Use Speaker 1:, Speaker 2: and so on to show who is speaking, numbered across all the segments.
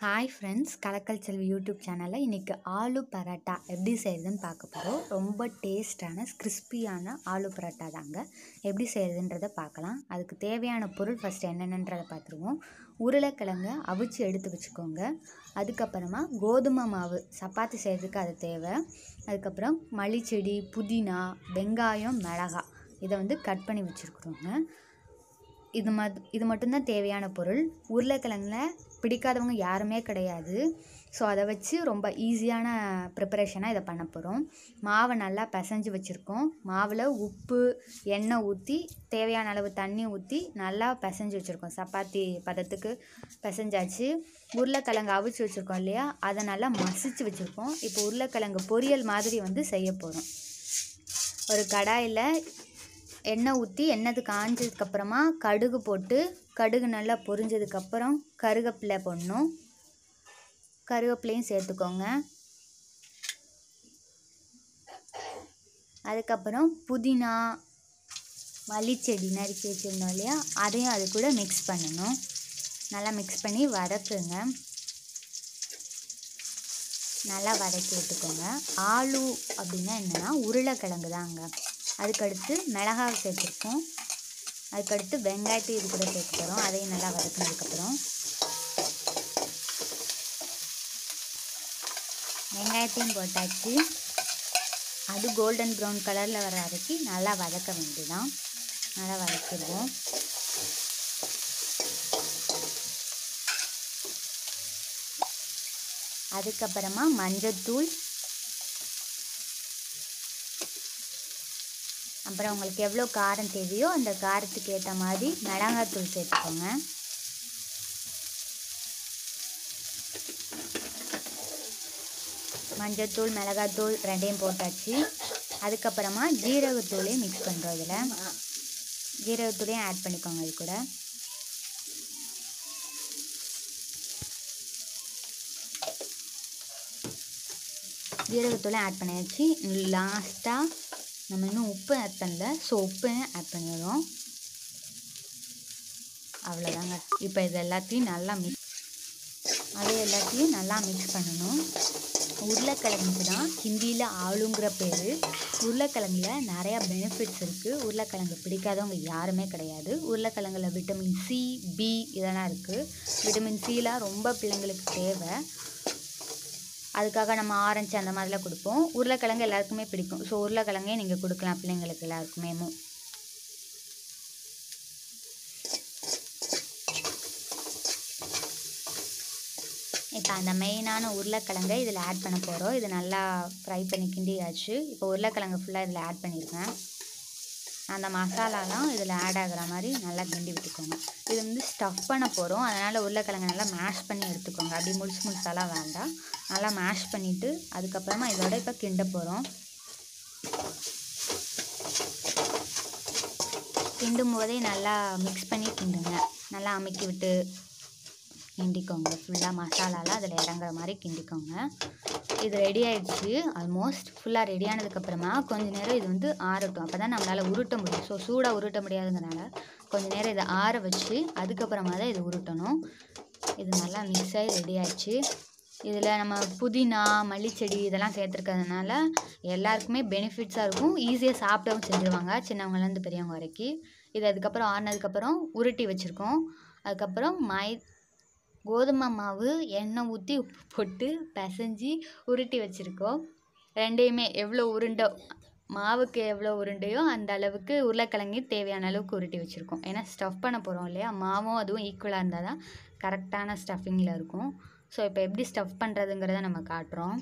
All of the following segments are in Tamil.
Speaker 1: ஹாய் ஃப்ரெண்ட்ஸ் கலக்கல் செல்வி யூடியூப் சேனலில் இன்றைக்கி ஆலு பரோட்டா எப்படி செய்கிறதுன்னு பார்க்க போகிறோம் ரொம்ப டேஸ்டான கிறிஸ்பியான ஆலு பரோட்டா தாங்க. எப்படி செய்கிறதுன்றதை பார்க்கலாம். அதுக்கு தேவையான பொருள் ஃபஸ்ட்டு என்னென்னன்றதை பார்த்துருவோம். உருளைக்கிழங்கு அவிச்சு எடுத்து வச்சுக்கோங்க. அதுக்கப்புறமா கோதுமை மாவு சப்பாத்தி செய்கிறதுக்கு அது தேவை. அதுக்கப்புறம் மல்லிச்செடி புதினா வெங்காயம் மிளகாய் இதை வந்து கட் பண்ணி வச்சுருக்குறோங்க. இது மத் இது மட்டும்தான் தேவையான பொருள். உருளைக்கிழங்குல பிடிக்காதவங்க யாருமே கிடையாது. ஸோ அதை வச்சு ரொம்ப ஈஸியான ப்ரிப்பரேஷனாக இதை பண்ண போகிறோம் மாவை நல்லா பிசைஞ்சு வச்சுருக்கோம். மாவில் உப்பு எண்ணெய் ஊற்றி தேவையான அளவு தண்ணி ஊற்றி நல்லா பிசைஞ்சு வச்சுருக்கோம். சப்பாத்தி பதத்துக்கு பிசைஞ்சாச்சு. உருளைக்கிழங்கு அவிச்சு வச்சுருக்கோம் இல்லையா? அதை நல்லா மசிச்சு வச்சுருக்கோம். இப்போ உருளைக்கிழங்கு பொரியல் மாதிரி வந்து செய்ய போகிறோம் ஒரு கடாயில் எண்ணெய் ஊற்றி எண்ணெய் காஞ்சதுக்கப்புறமா கடுகு போட்டு கடுகு நல்லா பொரிஞ்சதுக்கப்புறம் கருவேப்பிலை போடணும். கருவேப்பிலையும் சேர்த்துக்கோங்க. அதுக்கப்புறம் புதினா மல்லிச்செடி நறுக்கி வச்சுருந்தோம் இல்லையா? அதையும் அது கூட மிக்ஸ் பண்ணணும். நல்லா மிக்ஸ் பண்ணி வதக்குங்க. நல்லா வதக்கி விட்டுக்கோங்க. ஆலு அப்படின்னா என்னென்னா உருளைக்கிழங்கு தாங்க. அதுக்கடுத்து மிளகாய் சேர்த்துருக்கோம். அதுக்கடுத்து வெங்காயத்தையும் இது கூட சேர்க்க அதையும் நல்லா வதக்கினதுக்கப்புறம். வெங்காயத்தையும் போட்டாச்சு. அது கோல்டன் ப்ரௌன் கலரில் வர வரைக்கும் நல்லா வதக்க வேண்டியதான் நல்லா வதக்கிடுவோம். அதுக்கப்புறமா மஞ்சத்தூள் அப்புறம் உங்களுக்கு எவ்வளோ காரம் தேவையோ அந்த காரத்துக்கு ஏற்ற மாதிரி மிளகாத்தூள் சேர்த்துக்கோங்க. மஞ்சத்தூள் மிளகாத்தூள் ரெண்டையும் போட்டாச்சு. அதுக்கப்புறமா ஜீரகத்தூளையும் மிக்ஸ் பண்ணுறோம் இதில். ஜீரகத்தூளையும் ஆட் பண்ணிக்கோங்க இது கூட. ஜீரகத்தூளையும் ஆட் பண்ணியாச்சு. லாஸ்ட்டாக நம்ம இன்னும் உப்பு ஆட் பண்ணல? ஸோ உப்பு ஆட் பண்ணிடுறோம். அவ்வளோதாங்க இப்போ இது எல்லாத்தையும் நல்லா மிக்ஸ் அது எல்லாத்தையும் நல்லா மிக்ஸ் பண்ணணும். உருளைக்கிழங்கு தான் ஹிந்தியில் ஆளுங்கிற பேர். உருளைக்கிழங்குல நிறையா பெனிஃபிட்ஸ் இருக்குது உருளைக்கிழங்கு பிடிக்காதவங்க யாருமே கிடையாது. உருளைக்கிழங்குல விட்டமின் சி பி இதெல்லாம் இருக்குது விட்டமின் சிலாம் ரொம்ப பிள்ளைங்களுக்கு தேவை. அதுக்காக நம்ம ஆரஞ்சு அந்த மாதிரிலாம் கொடுப்போம். உருளைக்கிழங்கு எல்லாருக்குமே பிடிக்கும். ஸோ உருளைக்கிழங்கே நீங்கள் கொடுக்கலாம் பிள்ளைங்களுக்கு எல்லாருக்குமே இப்போ அந்த மெயினான உருளைக்கிழங்கை இதில் ஆட் பண்ண போகிறோம் இது நல்லா ஃப்ரை பண்ணி கிண்டியாச்சு இப்போ உருளைக்கிழங்கு ஃபுல்லாக இதில் ஆட் பண்ணியிருக்கேன் அந்த மசாலாலாம் இதில் ஆட் ஆகிற மாதிரி நல்லா கிண்டி விட்டுக்கோங்க. இது வந்து ஸ்டஃப் பண்ண போகிறோம் அதனால் உருளைக்கிழங்கு நல்லா மேஷ் பண்ணி எடுத்துக்கோங்க. அப்படி முழுசு முழுசாலாம் வேண்டாம். நல்லா மேஷ் பண்ணிவிட்டு அதுக்கப்புறமா இதோட இப்போ கிண்ட போகிறோம் கிண்டும் போதே நல்லா மிக்ஸ் பண்ணி கிண்டுங்க. நல்லா அமைக்கி விட்டு கிண்டிக்கோங்க. ஃபுல்லாக மசாலாலாம் அதில் இறங்குற மாதிரி கிண்டிக்கோங்க. இது ரெடி ஆகிடுச்சு ஆல்மோஸ்ட் ஃபுல்லாக ரெடி ஆனதுக்கப்புறமா கொஞ்சம் நேரம் இது வந்து ஆறட்டும். அப்போ தான் நம்மளால் உருட்ட முடியும். ஸோ சூடாக உருட்ட முடியாதுங்கிறனால கொஞ்சம் நேரம் இதை ஆற வச்சு அதுக்கப்புறமா தான் இது உருட்டணும். இது நல்லா மிக்ஸ் ஆகி ரெடி ஆயிடுச்சு. இதில் நம்ம புதினா மல்லிச்செடி இதெல்லாம் சேர்த்துருக்கிறதுனால எல்லாருக்குமே பெனிஃபிட்ஸாக இருக்கும். ஈஸியாக சாப்பிடவும் செஞ்சுருவாங்க சின்னவங்கலேருந்து பெரியவங்க வரைக்கும். இது அதுக்கப்புறம் ஆறினதுக்கப்புறம் உருட்டி வச்சுருக்கோம். அதுக்கப்புறம் மை கோதுமை மாவு எண்ணெய் ஊற்றி உப்பு போட்டு பிசைஞ்சி உருட்டி வச்சுருக்கோம். ரெண்டையுமே எவ்வளோ உருண்டை மாவுக்கு எவ்வளோ உருண்டையோ அந்த அளவுக்கு உருளைக்கிழங்கு தேவையான அளவுக்கு உருட்டி வச்சுருக்கோம். ஏன்னா ஸ்டஃப் பண்ண போகிறோம் இல்லையா? மாவும் அதுவும் ஈக்குவலாக இருந்தால் தான் கரெக்டான ஸ்டஃபிங்கில் இருக்கும். ஸோ இப்போ எப்படி ஸ்டஃப் பண்ணுறதுங்கிறத நம்ம காட்டுறோம்.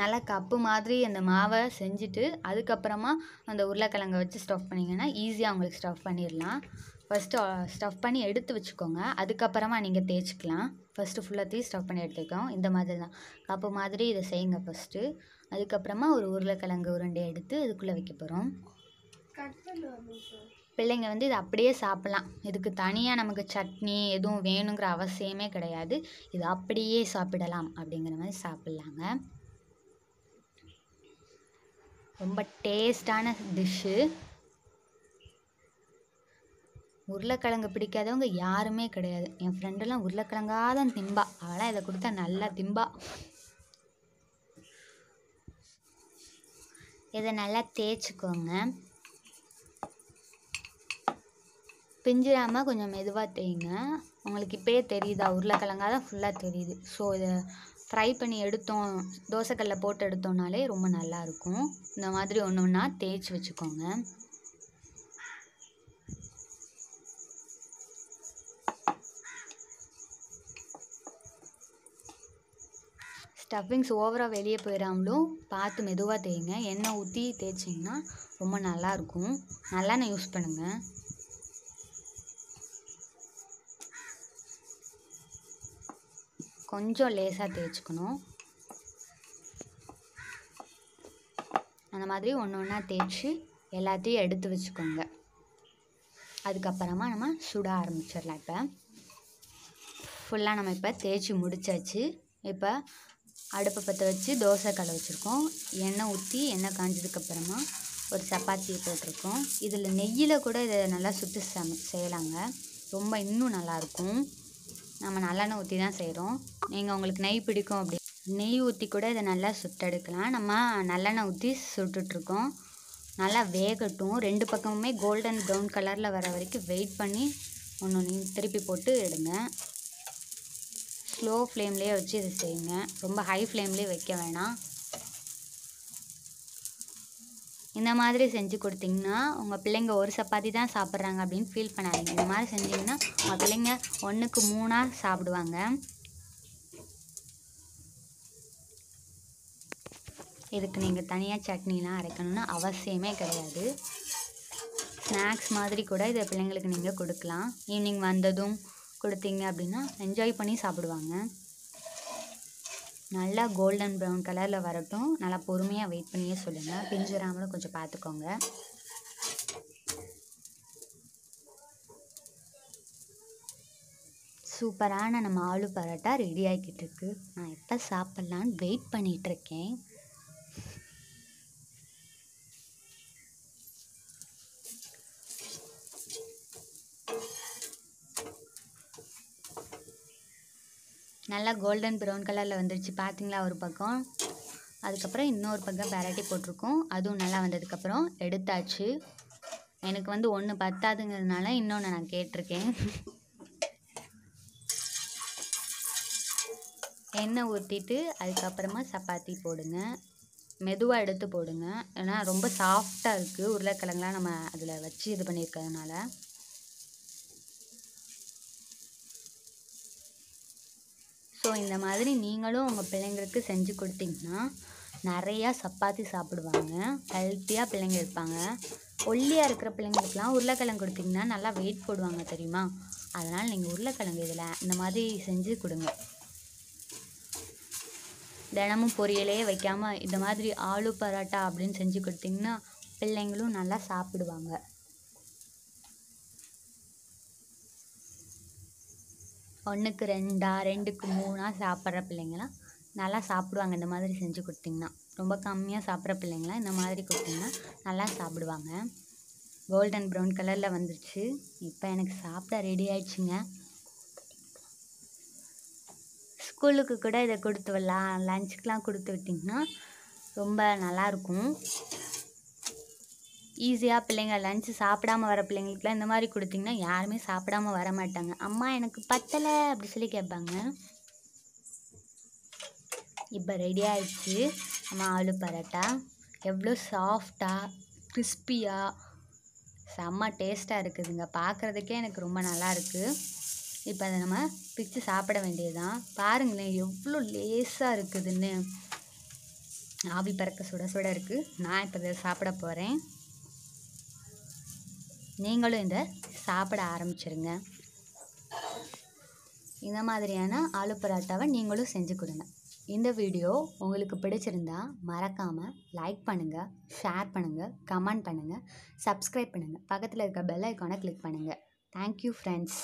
Speaker 1: நல்லா கப்பு மாதிரி அந்த மாவை செஞ்சுட்டு அதுக்கப்புறமா அந்த உருளைக்கிழங்கை வச்சு ஸ்டஃப் பண்ணிங்கன்னா ஈஸியாக உங்களுக்கு ஸ்டஃப் பண்ணிடலாம். ஃபஸ்ட்டு ஸ்டஃப் பண்ணி எடுத்து வச்சுக்கோங்க. அதுக்கப்புறமா நீங்கள் தேய்ச்சிக்கலாம். ஃபஸ்ட்டு ஃபுல்லாத்தையும் ஸ்டஃப் பண்ணி எடுத்துக்கோம் இந்த மாதிரி தான் கப்பு மாதிரி இதை செய்யுங்க ஃபஸ்ட்டு அதுக்கப்புறமா ஒரு உருளைக்கிழங்கு உருண்டை எடுத்து இதுக்குள்ளே வைக்க போகிறோம் பிள்ளைங்க வந்து இதை அப்படியே சாப்பிட்லாம். இதுக்கு தனியாக நமக்கு சட்னி எதுவும் வேணுங்கிற அவசியமே கிடையாது. இது அப்படியே சாப்பிடலாம் அப்படிங்கிற மாதிரி சாப்பிட்லாங்க. ரொம்ப டேஸ்டான டிஷ்ஷு உருளைக்கிழங்கு பிடிக்காதவங்க யாருமே கிடையாது. என் ஃப்ரெண்டெல்லாம் உருளைக்கிழங்காக தான் திம்பா. அவளாம் இதை கொடுத்தா நல்லா திம்பா. இதை நல்லா தேய்ச்சிக்கோங்க. பிஞ்சிடாமல் கொஞ்சம் மெதுவாக தேய்ங்க. உங்களுக்கு இப்போயே தெரியுதா? உருளைக்கிழங்காக தான் ஃபுல்லாக தெரியுது. ஸோ இதை ஃப்ரை பண்ணி எடுத்தோம். தோசைக்கல்லில் போட்டு எடுத்தோம்னாலே ரொம்ப நல்லாயிருக்கும் இந்த மாதிரி ஒன்று ஒன்றா தேய்ச்சி வச்சுக்கோங்க. ஸ்டஃபிங்ஸ் ஓவராக வெளியே போயிடாமலும் பார்த்து மெதுவாக தேய்ங்க. எண்ணெய் ஊற்றி தேய்ச்சிங்கன்னா ரொம்ப நல்லாயிருக்கும் நல்லெண்ணெய் யூஸ் பண்ணுங்கள் கொஞ்சம் லேசாக தேய்ச்சிக்கணும். அந்த மாதிரி ஒன்று ஒன்றா தேய்ச்சி எல்லாத்தையும் எடுத்து வச்சுக்கோங்க. அதுக்கப்புறமா நம்ம சுட ஆரம்பிச்சிடலாம் இப்போ. ஃபுல்லாக நம்ம இப்போ தேய்ச்சி முடிச்சாச்சு. இப்போ அடுப்பை பற்ற வச்சு தோசை கலை வச்சுருக்கோம். எண்ணெய் ஊற்றி எண்ணெய் காஞ்சதுக்கப்புறமா ஒரு சப்பாத்தியை போட்டிருக்கோம். இதில் நெய்யில் கூட இதை நல்லா சுட்டு சம செய்யலாங்க. ரொம்ப இன்னும் நல்லாயிருக்கும். நம்ம நல்லெண்ணெய் ஊற்றி தான் செய்கிறோம். நீங்கள் உங்களுக்கு நெய் பிடிக்கும் அப்படி. நெய் ஊற்றி கூட இதை நல்லா சுட்டெடுக்கலாம். நம்ம நல்லெண்ணெய் ஊற்றி சுட்டுட்ருக்கோம். நல்லா வேகட்டும். ரெண்டு பக்கமுமே கோல்டன் ப்ரௌன் கலரில் வர வரைக்கும் வெயிட் பண்ணி ஒன்று ஒன்று திருப்பி போட்டு எடுங்க. ஸ்லோ ஃப்ளேம்லேயே வச்சு இதை செய்யுங்க. ரொம்ப ஹை ஃப்ளேம்லேயே வைக்க வேணாம். இந்த மாதிரி செஞ்சு கொடுத்தீங்கன்னா உங்கள் பிள்ளைங்க ஒரு சப்பாத்தி தான் சாப்பிட்றாங்க அப்படின்னு ஃபீல் பண்ணாதீங்க. இந்த மாதிரி செஞ்சீங்கன்னா உங்கள் பிள்ளைங்க ஒன்றுக்கு மூணாக சாப்பிடுவாங்க. இதுக்கு நீங்கள் தனியாக சட்னிலாம் அரைக்கணும்னு அவசியமே கிடையாது. ஸ்நாக்ஸ் மாதிரி கூட இதை பிள்ளைங்களுக்கு நீங்கள் கொடுக்கலாம். ஈவினிங் வந்ததும் கொடுத்தீங்க அப்படின்னா என்ஜாய் பண்ணி சாப்பிடுவாங்க. நல்லா கோல்டன் ப்ரௌன் கலரில் வரட்டும். நல்லா பொறுமையாக வெயிட் பண்ணியே சொல்லுங்கள் பிஞ்சிராமலும் கொஞ்சம் பார்த்துக்கோங்க. சூப்பரான நம்ம ஆலு பரோட்டா ரெடி ஆகிக்கிட்டு இருக்கு. நான் எப்போ சாப்பிட்லான்னு வெயிட் பண்ணிகிட்டு நல்லா கோல்டன் ப்ரௌன் கலரில் வந்துருச்சு. பார்த்தீங்களா ஒரு பக்கம்? அதுக்கப்புறம் இன்னொரு பக்கம் பெரட்டி போட்டிருக்கோம். அதுவும் நல்லா வந்ததுக்கப்புறம் எடுத்தாச்சு. எனக்கு வந்து ஒன்று பத்தாதுங்கிறதுனால இன்னொன்று நான் கேட்டிருக்கேன். எண்ணெய் ஊற்றிட்டு அதுக்கப்புறமா சப்பாத்தி போடுங்க. மெதுவாக எடுத்து போடுங்க. ஏன்னா ரொம்ப சாஃப்டாக இருக்குது உருளைக்கிழங்குலாம் நம்ம அதில் வச்சு இது பண்ணியிருக்கிறதுனால. ஸோ இந்த மாதிரி நீங்களும் உங்கள் பிள்ளைங்களுக்கு செஞ்சு கொடுத்தீங்கன்னா நிறையா சப்பாத்தி சாப்பிடுவாங்க. ஹெல்த்தியாக பிள்ளைங்க இருப்பாங்க. ஒல்லியாக இருக்கிற பிள்ளைங்களுக்குலாம் உருளைக்கிழங்கு கொடுத்தீங்கன்னா நல்லா வெயிட் போடுவாங்க தெரியுமா? அதனால் நீங்கள் உருளைக்கிழங்கு இதில் இந்த மாதிரி செஞ்சு கொடுங்க. தினமும் பொரியலே வைக்காமல் இந்த மாதிரி ஆலு பரோட்டா அப்படின்னு செஞ்சு கொடுத்தீங்கன்னா பிள்ளைங்களும் நல்லா சாப்பிடுவாங்க. ஒன்றுக்கு ரெண்டா ரெண்டுக்கு மூணா சாப்பிட்ற பிள்ளைங்களாம் நல்லா சாப்பிடுவாங்க. இந்த மாதிரி செஞ்சு கொடுத்தீங்கன்னா. ரொம்ப கம்மியாக சாப்பிட்ற பிள்ளைங்களாம் இந்த மாதிரி கொடுத்தீங்கன்னா நல்லா சாப்பிடுவாங்க. கோல்டன் ப்ரௌன் கலரில் வந்துருச்சு. இப்போ எனக்கு சாப்பிட ரெடி ஆயிடுச்சுங்க. ஸ்கூலுக்கு கூட இதை கொடுத்து விடலாம். லஞ்சுக்கெலாம் கொடுத்து விட்டிங்கன்னா ரொம்ப நல்லாயிருக்கும் ஈஸியாக பிள்ளைங்க லஞ்சு சாப்பிடாம வர பிள்ளைங்களுக்குலாம் இந்த மாதிரி கொடுத்தீங்கன்னா யாருமே சாப்பிடாம வர மாட்டாங்க. அம்மா எனக்கு பத்தலை அப்படி சொல்லி கேட்பாங்க. இப்போ ரெடி ஆயிடுச்சு. நம்ம ஆலு பரோட்டா. எவ்வளோ சாஃப்டாக கிறிஸ்பியாக செம்ம டேஸ்ட்டாக இருக்குதுங்க. பார்க்குறதுக்கே எனக்கு ரொம்ப நல்லா இருக்குது இப்போ அதை நம்ம பிச்சு சாப்பிட வேண்டியதுதான். பாருங்களேன் எவ்வளோ லேசாக இருக்குதுன்னு. ஆவி பறக்க சுட சுட இருக்குது நான் இப்போ இதை சாப்பிட போகிறேன் நீங்களும் இதை சாப்பிட ஆரம்பிச்சிருங்க. இந்த மாதிரியான ஆலு பரோட்டாவை நீங்களும் செஞ்சு கொடுங்க. இந்த வீடியோ உங்களுக்கு பிடிச்சிருந்தா மறக்காமல் லைக் பண்ணுங்கள் ஷேர் பண்ணுங்கள் கமெண்ட் பண்ணுங்கள் சப்ஸ்கிரைப் பண்ணுங்கள் பக்கத்தில் இருக்க பெல் ஐக்கானை கிளிக் பண்ணுங்கள் தேங்க்யூ ஃப்ரெண்ட்ஸ்